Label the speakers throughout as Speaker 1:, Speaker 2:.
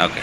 Speaker 1: Oke.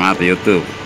Speaker 1: semangat YouTube.